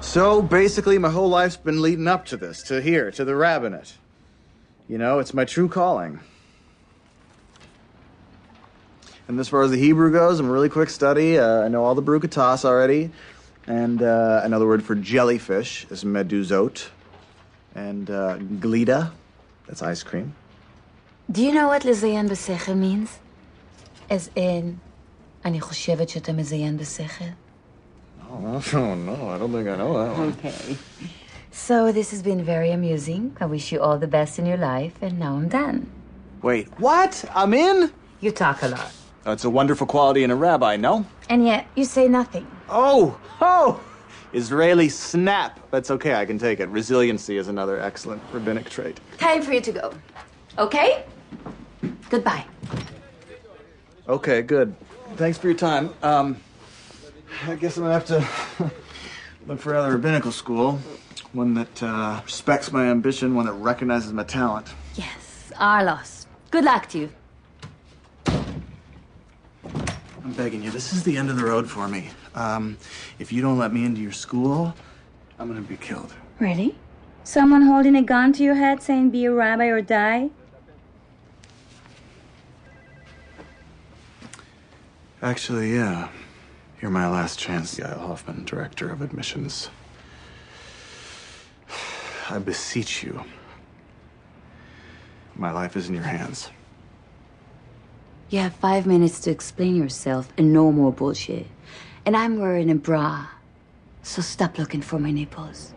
So basically, my whole life's been leading up to this, to here, to the rabbinate. You know, it's my true calling. And as far as the Hebrew goes, I'm a really quick study. Uh, I know all the Brukatas already. And uh, another word for jellyfish is meduzot. And uh, glida, that's ice cream. Do you know what לזיין בשכל means? As in, אני חושבת שאתה מזיין בשכל. Oh, no, I don't think I know that one. Okay. So this has been very amusing. I wish you all the best in your life, and now I'm done. Wait, what? I'm in? You talk a lot. That's a wonderful quality in a rabbi, no? And yet, you say nothing. Oh, oh! Israeli snap. That's okay, I can take it. Resiliency is another excellent rabbinic trait. Time for you to go. Okay? Goodbye. Okay, good. Thanks for your time. Um, I guess I'm gonna have to look for another rabbinical school. One that uh, respects my ambition, one that recognizes my talent. Yes, our loss. Good luck to you. I'm begging you, this is the end of the road for me. Um, if you don't let me into your school, I'm gonna be killed. Really? Someone holding a gun to your head saying be a rabbi or die? Actually, yeah. You're my last chance, Yael Hoffman, Director of Admissions. I beseech you. My life is in your hands. You have five minutes to explain yourself and no more bullshit. And I'm wearing a bra. So stop looking for my nipples.